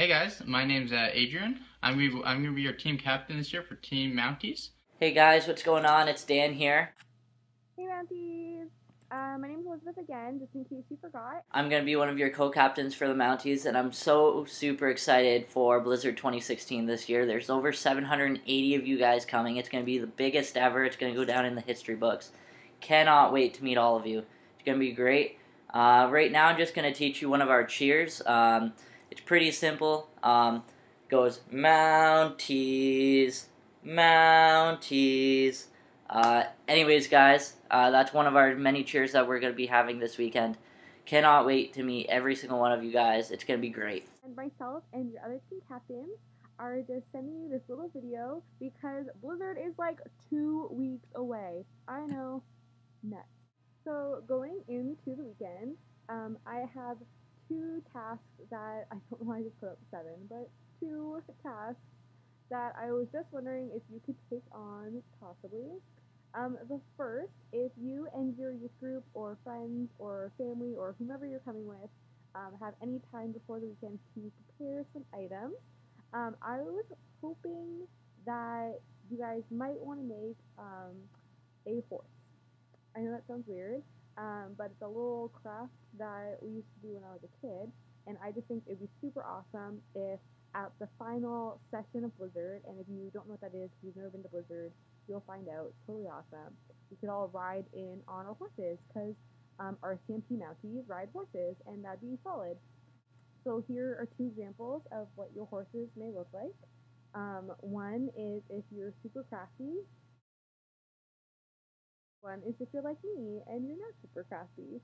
Hey guys, my name's uh, Adrian. I'm gonna, be, I'm gonna be your team captain this year for Team Mounties. Hey guys, what's going on? It's Dan here. Hey Mounties! Uh, my name's Elizabeth again, just in case you forgot. I'm going to be one of your co-captains for the Mounties, and I'm so super excited for Blizzard 2016 this year. There's over 780 of you guys coming. It's going to be the biggest ever. It's going to go down in the history books. Cannot wait to meet all of you. It's going to be great. Uh, right now, I'm just going to teach you one of our cheers. Um, it's pretty simple. Um, goes Mounties, Mounties. Uh, anyways, guys, uh, that's one of our many cheers that we're going to be having this weekend. Cannot wait to meet every single one of you guys. It's going to be great. And myself and your other team captains are just sending you this little video because Blizzard is like two weeks away. I know, nuts. So going into the weekend, um, I have two tasks that I don't know why I just put up seven, but two tasks that I was just wondering if you could take on possibly. Um, the first, if you and your youth group or friends or family or whomever you're coming with um, have any time before the weekend to prepare some items, um, I was hoping that you guys might want to make um, a horse. I know that sounds weird, um, but it's a little craft that we used to do when I was a kid, and I just think it'd be super awesome if at the final session of Blizzard, and if you don't know what that is, if you've never been to Blizzard, you'll find out. It's totally awesome. We could all ride in on our horses because um, our CMP Mounties ride horses, and that'd be solid. So here are two examples of what your horses may look like. Um, one is if you're super crafty. One is if you're like me and you're not super crafty.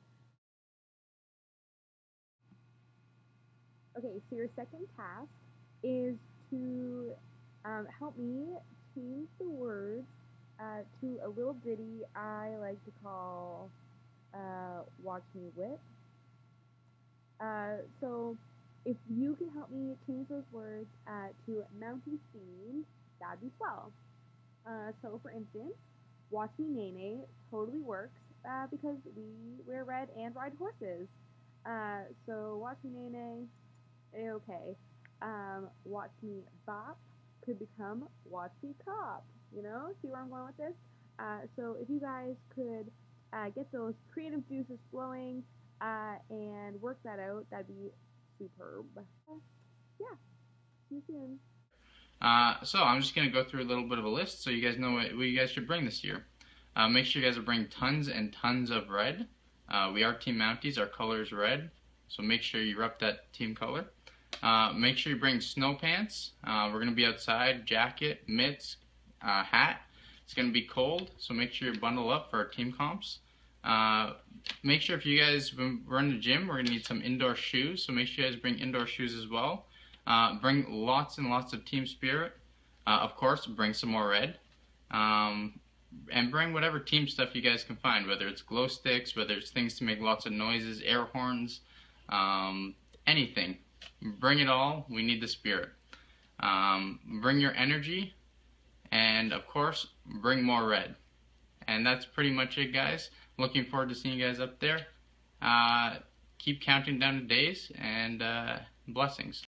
Okay, so your second task is to um, help me change the words uh, to a little ditty I like to call uh, Watch Me Whip. Uh, so if you can help me change those words uh, to Mountie themed, that'd be swell. Uh, so for instance, Watch Me Nene totally works uh, because we wear red and ride horses. Uh, so Watch Me Nene, okay. Um, watch Me Bop could become Watch Me Cop. You know, see where I'm going with this? Uh, so if you guys could uh, get those creative juices flowing uh, and work that out, that'd be superb. yeah, see you soon. Uh, so I'm just going to go through a little bit of a list so you guys know what, what you guys should bring this year. Uh, make sure you guys are bringing tons and tons of red. Uh, we are Team Mounties, our color is red, so make sure you rep that team color. Uh, make sure you bring snow pants. Uh, we're going to be outside, jacket, mitts, uh, hat. It's going to be cold, so make sure you bundle up for our team comps. Make sure if you guys, when we're in the gym, we're going to need some indoor shoes, so make sure you guys bring indoor shoes as well. Uh, bring lots and lots of team spirit. Uh, of course, bring some more red. Um, and bring whatever team stuff you guys can find, whether it's glow sticks, whether it's things to make lots of noises, air horns, um, anything. Bring it all. We need the spirit. Um, bring your energy. And of course, bring more red. And that's pretty much it, guys. Looking forward to seeing you guys up there. Uh, keep counting down the days and uh, blessings.